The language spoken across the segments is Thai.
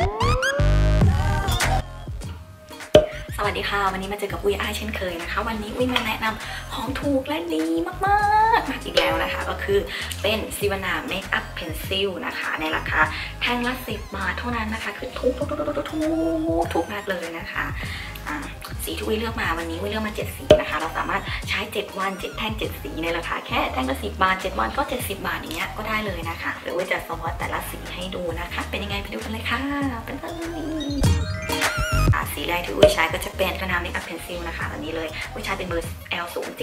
สวัสดีค่ะ วันนี้มาเจอกับอุ้ยอ้ายเช่นเคยนะคะ วันนี้อุ้ยมาแนะนำของถูกและดีมากๆมากอีกแล้วนะคะ ก็คือเป็น Sivanna makeup pencil นะคะ ในราคาแท่งละสิบบาทเท่านั้นนะคะ คือถูกถูกถูกถูกถูกถูกมากเลยนะคะ สีที่อุ้ยเลือกมาวันนี้อุ้ยเลือกมา 7 สีนะคะ เราสามารถใช้ 7 วัน 7 แท่ง 7 สีในราคาแค่แท่งละ10 บาท 7 วันก็ 70 บาทอย่างเงี้ยก็ได้เลยนะคะเดี๋ยวอุ้ยจะ swatch แต่ละสีให้ดูนะคะ เป็นยังไงไปดูกันเลยค่ะไปเลยสีแรกที่อุ้ยใช้ก็จะเป็น Sivanna makeup pencil นะคะ อันนี้เลยอุ้ยใช้เป็นเบอร์ L07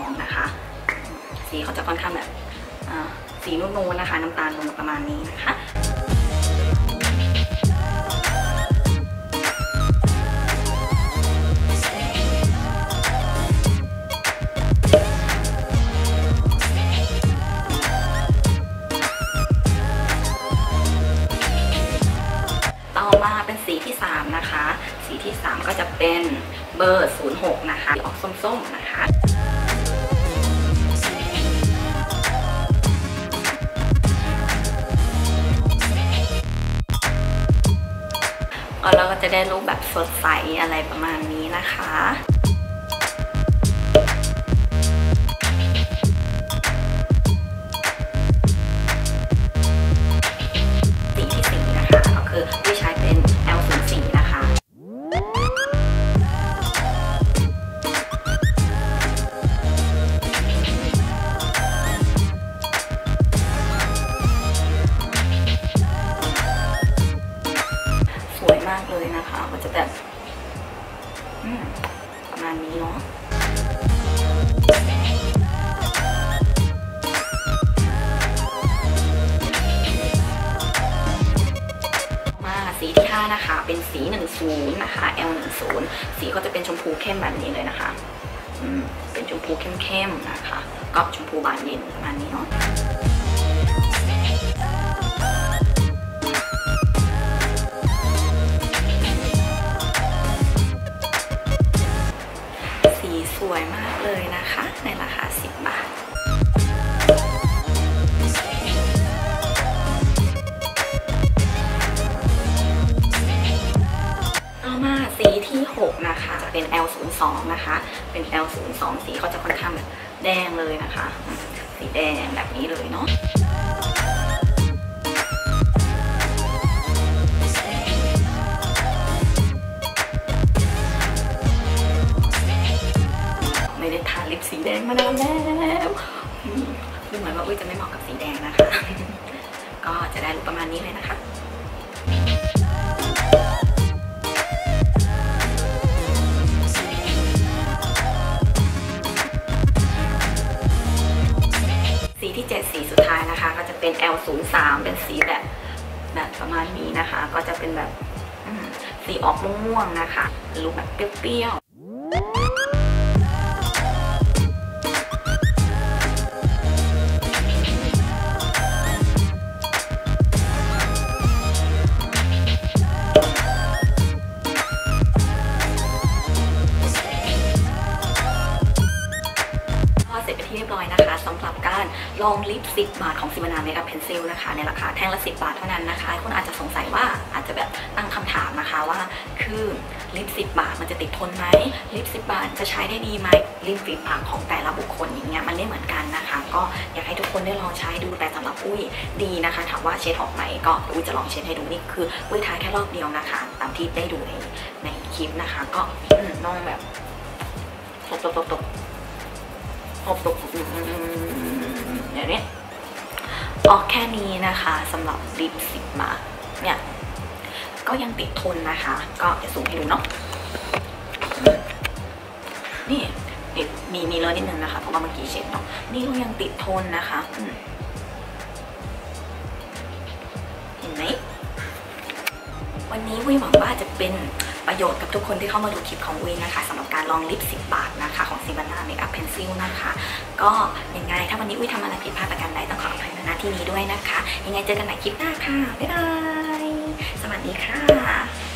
2นะคะ สีเขาจะค่อนข้างแบบสีนุ่นๆนะคะ น้ำตาลลงประมาณนี้นะคะต่อมาเป็นสีที่ 3 นะคะ สีที่ 3 ก็จะเป็นเบอร์ 06 นะคะ ออกส้มๆ นะคะ ก็เราก็จะได้รูปแบบสดใสอะไรประมาณนี้นะคะ เลยนะคะมันจะแบบประมาณนี้เนาะมาสีที่5นะคะ เป็นสี 10 นะคะ L 1 0 สีก็จะเป็นชมพูเข้มแบบนี้เลยนะคะอืมเป็นชมพูเข้มๆนะคะก็ชมพูบานเย็นประมาณนี้เนาะ ที่ 6 นะคะ เป็น L 0 2 นะคะ เป็น L 0 2 สีเขาจะค่อนข้างแบบแดงเลยนะคะ สีแดงแบบนี้เลยเนาะไม่ได้ทาลิปสีแดงมานานแล้วดูเหมือนว่าอุ้ยจะไม่เหมาะกับสีแดงนะคะ ก็จะได้รูปประมาณนี้เลยนะคะ เป็น L 0 3 เป็นสีแบบแบบประมาณนี้นะคะ ก็จะเป็นแบบสีออกม่วงๆนะคะลุคแบบเปรี้ยวๆ ลองลิป10 บาทของ Sivanna makeup pencil นะคะในราคาแท่งละ 10 บาทเท่านั้นนะคะคุณอาจจะสงสัยว่าอาจจะแบบตั้งคำถามนะคะว่า คือลิป10 บาทมันจะติดทนไหมลิป10 บาทจะใช้ได้ดีไหมลิปฝีปากของแต่ละบุคคลอย่างเงี้ยมันไม่เหมือนกันนะคะ ก็อยากให้ทุกคนได้ลองใช้ดูแต่สำหรับอุ้ยดีนะคะถามว่าเช็ดออกไหมก็อุ้ยจะลองเช็ดให้ดูนี่คืออุ้ยทาแค่รอบเดียวนะคะ ตามที่ได้ดูในในคลิปนะคะ ก็อืมน้องแบบตบตบตบ ตบตบอย่างนี้ออกแค่นี้นะคะสำหรับลิปสิบาเนี่ยก็ยังติดทนนะคะ ก็จะสูงให้ดูเนาะนี่มีมีเลอะนิดนึงนะคะเพราะว่าเมื่อกี้เช็ดเนาะนี่ก็ยังติดทนนะคะเห็นไหมวันนี้วิหวังว่าจะเป็น ประโยชน์กับทุกคนที่เข้ามาดูคลิปของอุ้ยนะคะสำหรับการลองลิป10 บาทนะคะของ Sivanna makeup pencil นะคะ ก็ยังไงถ้าวันนี้อุ้ยทำอะไรผิดพลาดประการใดต้องขออภัยในหน้าที่นี้ด้วยนะคะ ยังไงเจอกันใหม่คลิปหน้าค่ะบ๊ายบายสวัสดีค่ะ